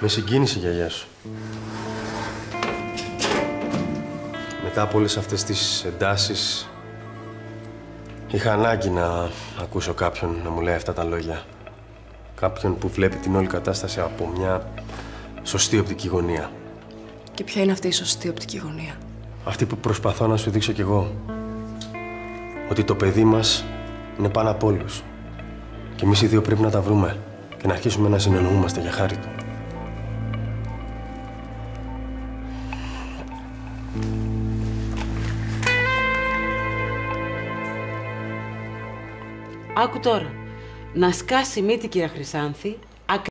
Με συγκίνησε η γιαγιά σου. Μετά από όλες αυτές τις εντάσεις, είχα ανάγκη να ακούσω κάποιον να μου λέει αυτά τα λόγια. Κάποιον που βλέπει την όλη κατάσταση από μια σωστή οπτική γωνία. Και ποια είναι αυτή η σωστή οπτική γωνία; Αυτή που προσπαθώ να σου δείξω κι εγώ. Ότι το παιδί μας είναι πάνω από όλους. Και εμείς οι δύο πρέπει να τα βρούμε και να αρχίσουμε να συνεννοούμαστε για χάρη του. Άκου τώρα. Να σκάσει μύτη, κυρία Χρυσάνθη,